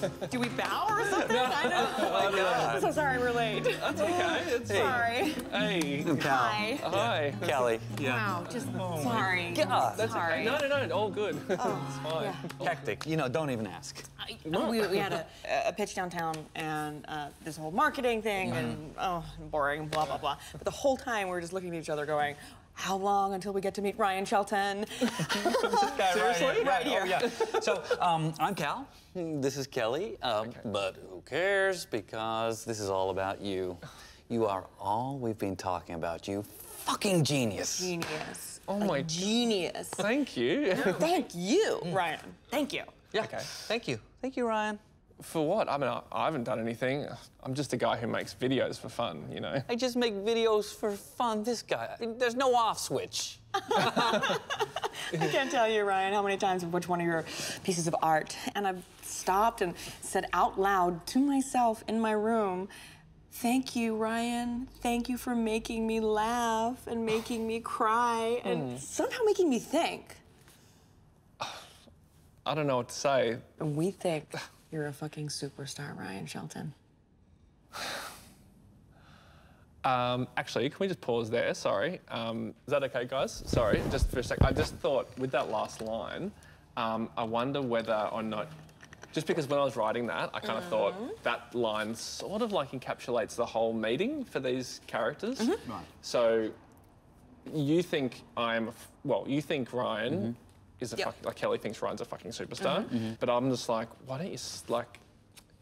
Wow. Do we bow or something? I don't Oh, no. I'm so sorry we're late. That's okay. It's Sorry. Hey. Hi. Hi. Kelly. Wow, just sorry. God. That's sorry. okay. No, no, no. All good. it's fine. Hectic. You know, don't even ask. I- we, we had a, a pitch downtown and uh, this whole marketing thing and oh, boring, blah, blah, blah. But the whole time we were just looking at each other going, how long until we get to meet Ryan Shelton? Seriously? Right here. Oh, yeah. So, um, I'm Cal. This is Kelly. Um, But who cares? Because this is all about you. You are all we've been talking about. You fucking genius. Genius. Oh A my- Genius. Thank you. Thank you, Ryan. Thank you. Yeah. Okay. Thank you. Thank you, Ryan. For what? I mean, I, I haven't done anything. I'm just a guy who makes videos for fun, you know? I just make videos for fun. This guy, there's no off switch. I can't tell you, Ryan, how many times I've watched one of your pieces of art and I've stopped and said out loud to myself in my room, Thank you, Ryan. Thank you for making me laugh and making me cry and hmm. somehow making me think. I don't know what to say. And we think you're a fucking superstar, Ryan Shelton. Um, actually, can we just pause there? Sorry. Um, is that okay, guys? Sorry, just for a sec. I just thought with that last line, um, I wonder whether or not, just because when I was writing that, I kind of thought that line sort of like encapsulates the whole meeting for these characters. Right. So you think I'm, well, you think Ryan Mm-hmm. Is a Yep. fucking, like Kelly thinks Ryan's a fucking superstar, mm-hmm. Mm-hmm. but I'm just like, why don't you like,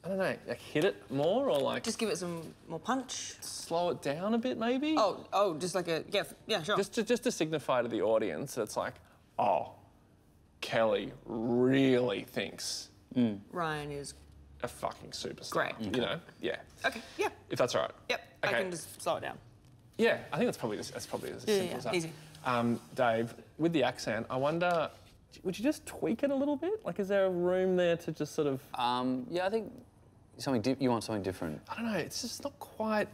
I don't know, like hit it more or like Just give it some more punch. slow it down a bit maybe? Oh, oh, just like a, yeah, yeah, sure. Just to, just to signify to the audience, that it's like, oh, Kelly really thinks mm. Ryan is, a fucking superstar. Great. You know? Yeah. okay, yeah, If that's all right. yep, I can just slow it down. Yeah, I think that's probably as, that's probably as Yeah, simple yeah, as that. easy. Um, Dave, with the accent, I wonder, would you just tweak it a little bit? Like, is there a room there to just sort of, Um, yeah, I think something. Di- you want something different. I don't know, it's just not quite.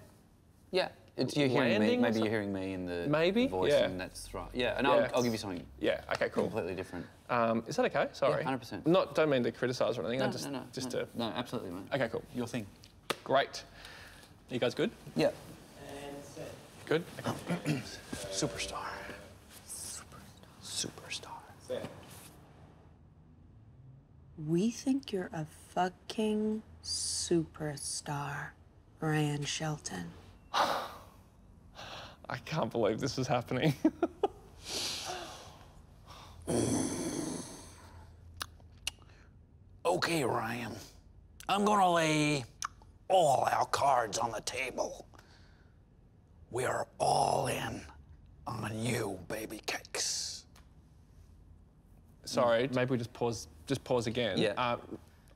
Yeah. It's, you're hearing me. Maybe some- you're hering me in the Maybe, voice, yeah. and that's right. Yeah, and Yeah. I'll, I'll give you something Yeah. Okay. Cool. completely different. Um, is that okay? Sorry. 100%. Not. Don't mean to criticise or anything. I No, just, no, no, just no, to. no, absolutely, mate. Okay. Cool. Your thing. Great. You guys good? Yeah. Good. Superstar. Superstar. We think you're a fucking superstar, Ryan Shelton. I can't believe this is happening. Okay, Ryan. I'm gonna lay all our cards on the table. We are all in on you, baby cakes. Sorry, maybe we just pause. Just pause again. Yeah. Uh,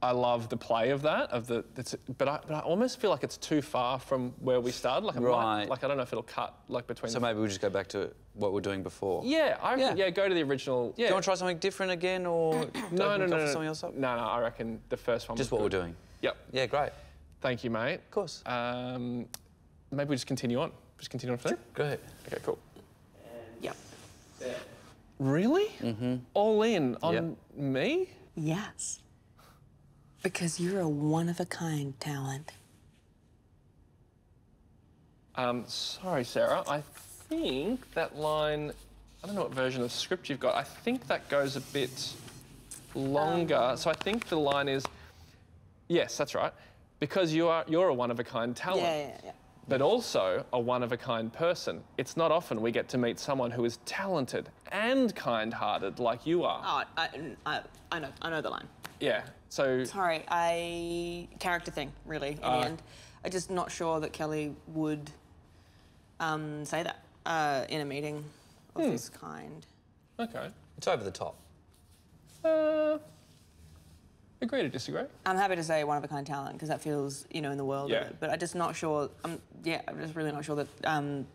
I love the play of that. Of the, that's, but I, but I almost feel like it's too far from where we started. Like, it might, Right. like I don't know if it'll cut like between. So the, maybe we'll just go back to what we're doing before. yeah, I reckon, Yeah. yeah. Go to the original. Yeah. Do you want to try something different again, or no, no, no, no, no. something else up? No, no. I reckon the first one. Just was what we're doing. Yep. Yeah, great. Thank you, mate. Of course. Um, maybe we just continue on. Just continue on from there. Go ahead. Okay, cool. Yep. Really? Mm-hmm. All in on Yep. me? Yes. Because you're a one of a kind talent. Um, sorry, Sarah. I think that line. I don't know what version of script you've got. I think that goes a bit longer. Um. so I think the line is, yes, that's right. Because you are you're a one of a kind talent. Yeah, yeah, yeah. But also a one of a kind person. It's not often we get to meet someone who is talented and kind hearted like you are. Oh, I, I, I know, I know the line. Yeah. So Sorry, I character thing really. In Uh, the end, I'm just not sure that Kelly would um, say that uh, in a meeting of Hmm. this kind. okay. It's over the top. Uh, agree to disagree. I'm happy to say one of a kind talent because that feels, you know, in the world Yeah. of it. But I'm just not sure. I'm, yeah, I'm just really not sure that um,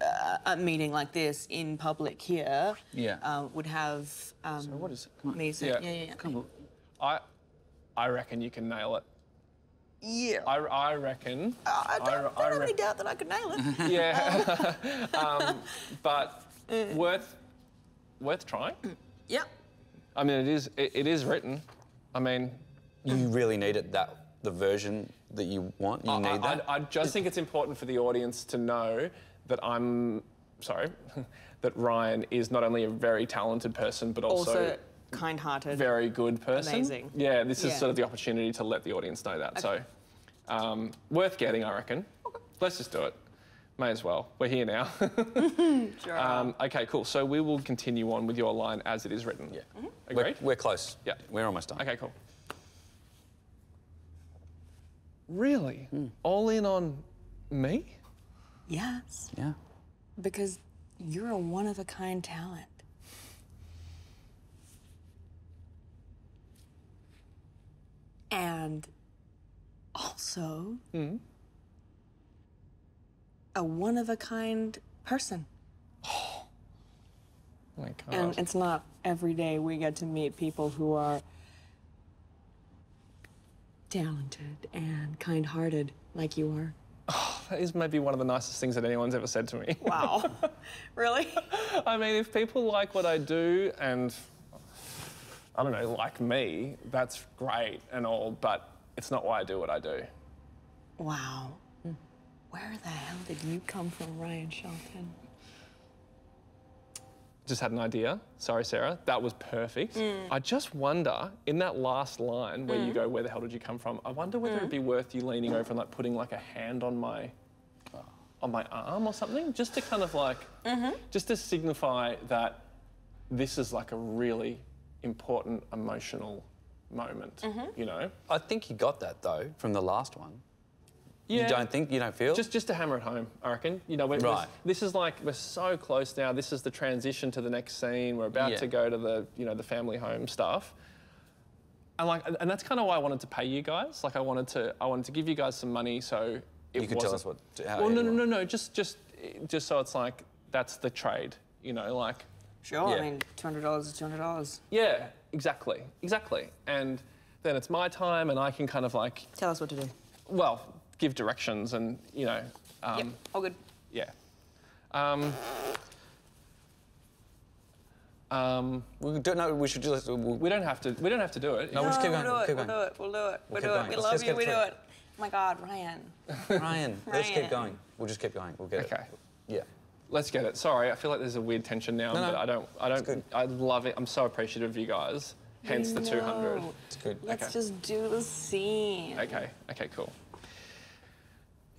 uh, a meeting like this in public here Yeah. uh, would have um, what is it? Come on. Yeah. yeah, yeah, yeah. Come on. I, I reckon you can nail it. Yeah. I, I reckon. I don't, I- don't I have any doubt that I could nail it. Yeah. um, but worth, worth trying. yep. I mean, it is. It, it is written. I mean, you really need it that the version that you want. You I, need I- that. I, I just think it's important for the audience to know that I'm sorry, that Ryan is not only a very talented person, but also, Also, kind-hearted. very good person. Amazing. Yeah, this is Yeah. sort of the opportunity to let the audience know that. So, um, worth getting, I reckon. Let's just do it. May as well. We're here now. Sure. um, okay, cool. So we will continue on with your line as it is written. yeah. Mm-hmm. We're, Agreed. we're close. Yeah. We're almost done. Okay, cool. Really? All in on me? yes, Yeah. because you're a one-of-a-kind talent. And also a one-of-a-kind person. Oh my God. And it's not every day we get to meet people who are talented and kind-hearted like you are. that is maybe one of the nicest things that anyone's ever said to me. Wow. really? I mean, if people like what I do and, I don't know, like me, that's great and all, but it's not why I do what I do. Wow. Where the hell did you come from, Ryan Shelton? Just had an idea. Sorry, Sarah. That was perfect. Mm. I just wonder, in that last line where you mm. go, "Where the hell did you come from?" I wonder whether it'd be mm. worth you leaning over and like putting like a hand on my, on my arm or something, just to kind of like, mm-hmm. just to signify that this is like a really important emotional moment. Mm-hmm. You know? I think you got that though from the last one. Yeah. You don't think? You don't feel? Just, just to hammer it home, I reckon. You know, we're, we're- Right. this is like we're so close now. This is the transition to the next scene. We're about Yeah. to go to the, you know, the family home stuff. And like, and that's kind of why I wanted to pay you guys. Like, I wanted to, I wanted to give you guys some money so it You could tell wasn't- us what- how Well, no, no, no, no. Just, just, just so it's like that's the trade. You know, like. Sure, Yeah. I mean, $200 is $200. Yeah, exactly, exactly. And then it's my time, and I can kind of like, Tell us what to do. well, give directions, and you know, um, yep, all good. Yeah. Um, um, we don't know. We should just. We'll, we don't have to. We don't have to do it. No, we'll just keep we'll going, do it, we'll do it, we'll do it, we'll keep do it. We love you, we do it. Oh my God, Ryan. Ryan, let's keep going. We'll just keep going. We'll get it. Okay. Yeah. Let's get it. Sorry, I feel like there's a weird tension now, No, no. but I don't. I don't. good. I love it. I'm so appreciative of you guys. Hence the 200. No. It's good. Let's Okay. just do the scene. Okay. Okay. Cool.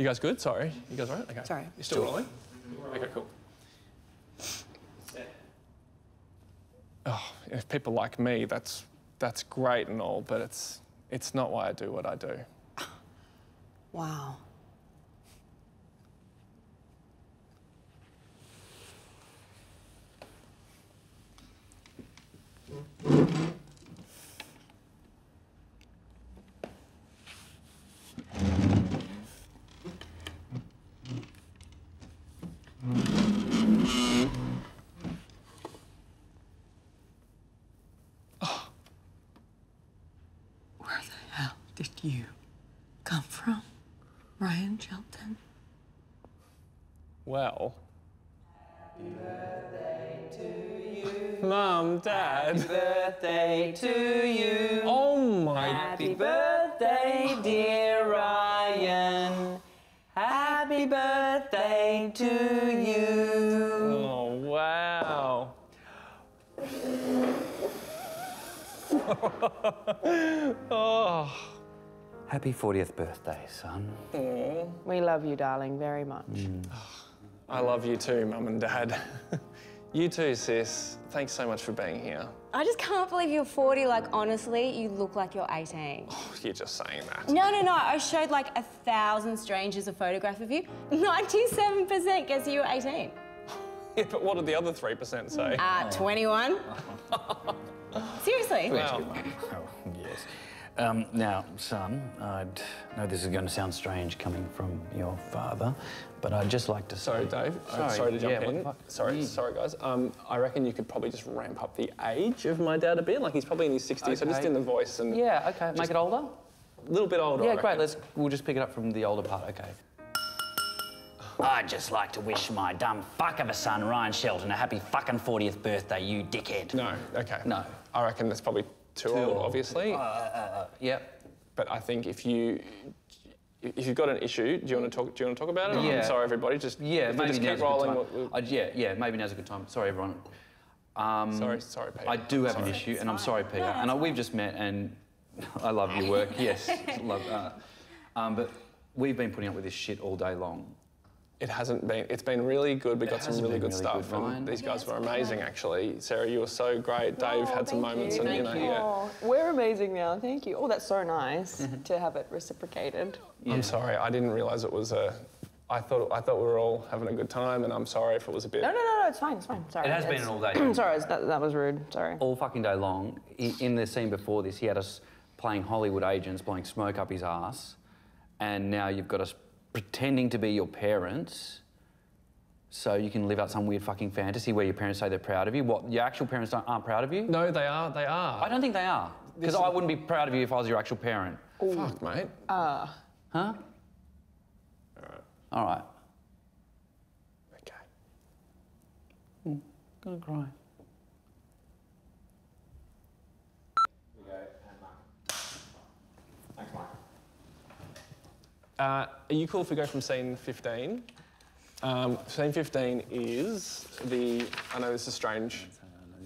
You guys good? Sorry. You guys all right? Okay. Sorry. You still rolling? Okay. Cool. Oh, if people like me, that's that's great and all, but it's it's not why I do what I do. Wow. Did you come from, Ryan Shelton? Well. Mom, Dad. Birthday to you. Oh my. Happy birthday, dear Ryan. Happy birthday to you. Oh wow. oh. Happy 40th birthday, son. We love you, darling, very much. I love you too, Mum and Dad. you too, sis. Thanks so much for being here. I just can't believe you're 40. Like, honestly, you look like you're 18. Oh, You're just saying that. No, no, no. I showed like a thousand strangers a photograph of you. 97% guess you were 18. Yeah, but what did the other 3% say? Uh, 21. Seriously. Wow. Um, now, son, I know this is going to sound strange coming from your father, but I'd just like to say... Sorry, Dave. Sorry, sorry to jump yeah, in. Sorry, Mm. sorry, guys. Um, I reckon you could probably just ramp up the age of my dad a bit. Like he's probably in his 60s, so just in the voice and Yeah, okay. Make it older? a little bit older. Yeah, great. Let's. We'll just pick it up from the older part. Okay. I'd just like to wish my dumb fuck of a son, Ryan Shelton, a happy fucking 40th birthday, you dickhead. No. Okay. No. I reckon that's probably too, old, old. obviously. Yep. but I think if you if you've got an issue, do you want to talk? Do you want to talk about it? Yeah. I'm sorry, everybody. Just Yeah, maybe just now's keep a good rolling. time. we'll- we'll- I- yeah, yeah, maybe now's a good time. Sorry, everyone. Um, Sorry, sorry, Pete. I do have an Sorry. issue, and I'm sorry, Peter. and I, we've just met, and I love your work. Yes, love. Uh, um, but we've been putting up with this shit all day long. It hasn't been. It's been really good. We got some really good really stuff. good, and these Yeah, guys it's were been amazing, actually. Sarah, you were so great. Dave oh, had some moments, you, and you thank know, you. yeah. Oh, we're amazing now. Thank you. Oh, that's so nice to have it reciprocated. I'm sorry. I didn't realise it was a. I thought I thought we were all having a good time, and I'm sorry if it was a bit. No, no, no, no. It's fine. It's fine. Sorry. It has been It's- an all day. Sorry, that, that was rude. Sorry. all fucking day long. In the scene before this, he had us playing Hollywood agents, blowing smoke up his ass, and now you've got us pretending to be your parents, so you can live out some weird fucking fantasy where your parents say they're proud of you. What your actual parents don't, aren't proud of you? No, they are. They are. I don't think they are, because I wouldn't be proud of you if I was your actual parent. Fuck, mate. Ah. Huh? All right. All right. Okay. Gonna cry. Uh, are you cool if we go from scene 15? Um, scene 15 is the. I know this is strange.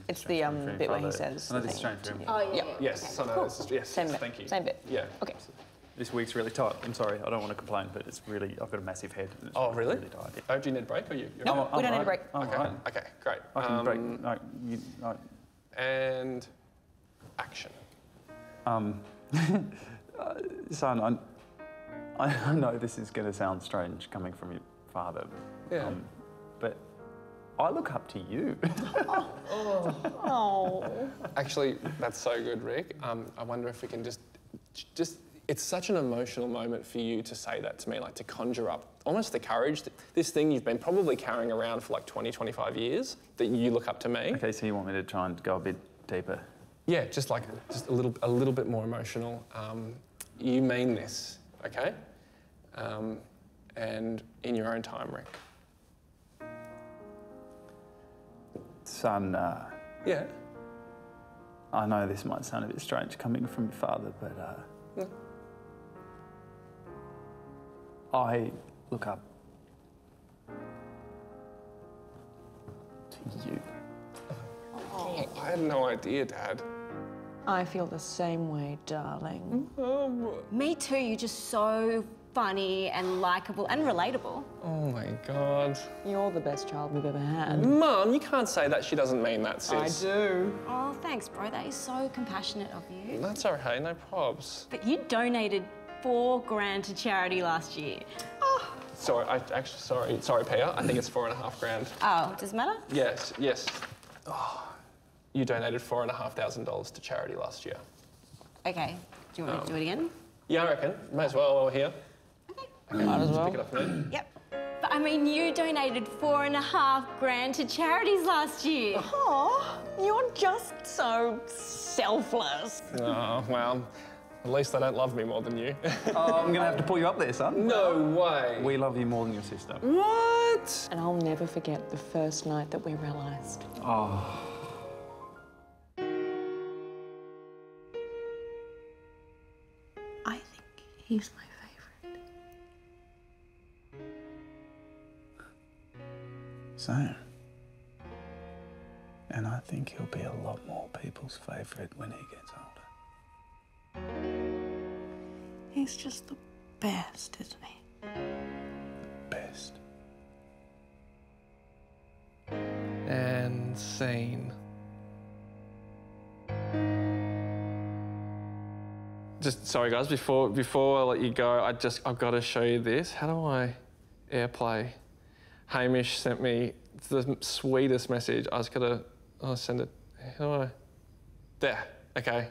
It's the um, bit where he says. I know the this is thing. strange for him. Oh, yeah. Yeah. Yes, I know this is. Yes, Same yes, bit. thank you. Same bit. Yeah. Okay. This week's really tight. I'm sorry, I don't want to complain, but it's really, I've got a massive head. it's Oh, really? Really tight. Yeah. Oh, do you need a break or you? you're No, fine? I'm- we don't need a I'm break. I'm Okay. all right. Okay. Great. I can Um, break. No, you, no, And action. Um, son, I, I know this is going to sound strange coming from your father, Yeah. but I look up to you. Oh. Actually, that's so good, Rick. Um, I wonder if we can just, just. It's such an emotional moment for you to say that to me, like to conjure up almost the courage. That, this thing you've been probably carrying around for like 20, 25 years that you look up to me. okay, so you want me to try and go a bit deeper? Yeah, just like just a little, a little bit more emotional. Um, you mean this, okay? Um, and in your own time, Rick. Son, uh, Yeah. I know this might sound a bit strange coming from your father, but uh, Yeah. I look up to you. Oh, I had no idea, Dad. I feel the same way, darling. Mm-hmm. Me too. You're just so funny and likable and relatable. Oh my God. You're the best child we've ever had. Mum, you can't say that. She doesn't mean that, sis. I do. Oh, thanks, bro. That is so compassionate of you. That's okay, no probs. But you donated four grand to charity last year. Oh. Sorry, I actually sorry, sorry, Peter. I think it's four and a half grand. Oh, does it matter? Yes, yes. Oh, you donated four and a half thousand dollars to charity last year. Okay. Do you want me to do it um, again? Yeah, I reckon. May as well while we're here. Okay. Might as well. Pick it up from. Yep. But I mean, you donated four and a half grand to charities last year. Oh, you're just so selfless. Oh, well, at least they don't love me more than you. Oh, I'm going to have to pull you up there, son. no way. We love you more than your sister. What? And I'll never forget the first night that we realized. Oh. He's my favorite. Same. And I think he'll be a lot more people's favourite when he gets older. He's just the best, isn't he? Best. And scene. Just sorry, guys. Before before I let you go, I just I've got to show you this. How do I AirPlay? Hamish sent me the sweetest message. I was gonna send it. How do I? There. Okay.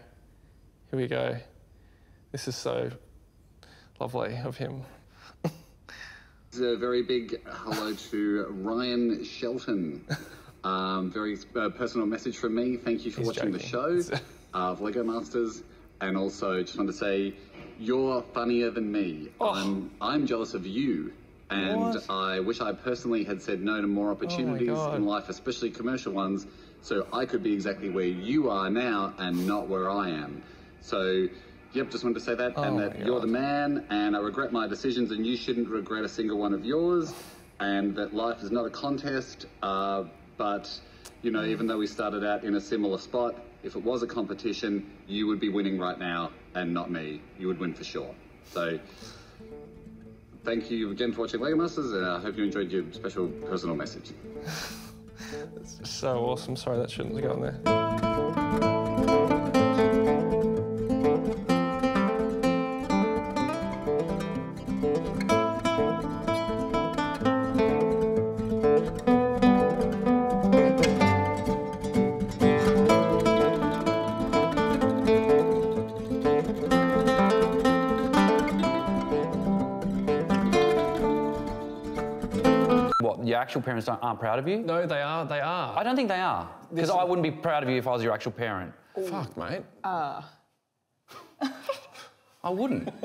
Here we go. This is so lovely of him. A very big hello to Ryan Shelton. Um, very uh, personal message from me. Thank you for He's watching the joking. show uh, of Lego Masters, and also just want to say you're funnier than me. I'm I'm jealous of you, and Oh. What? Oh I wish I personally had said no to more opportunities God. in life, especially commercial ones, so I could be exactly where you are now and not where I am. So Yep, just wanted to say that, and Oh that you're the man, and I regret my decisions, and you shouldn't regret a single one of yours, and that life is not a contest, uh, but, you know, even though we started out in a similar spot, if it was a competition, you would be winning right now, and not me. You would win for sure. So, thank you again for watching Lego Masters, and I hope you enjoyed your special personal message. That's so awesome. Sorry, that shouldn't have gone there. Actual parents don't, aren't proud of you? No, they are. They are. I don't think they are. Because I wouldn't be proud of you if I was your actual parent. Fuck, mate. Ah. I wouldn't.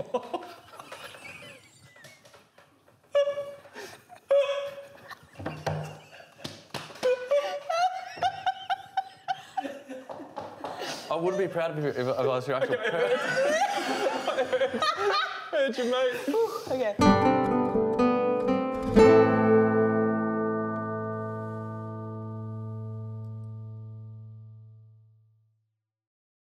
I wouldn't be proud of you if if I was your actual parent. Heard you, mate. Okay.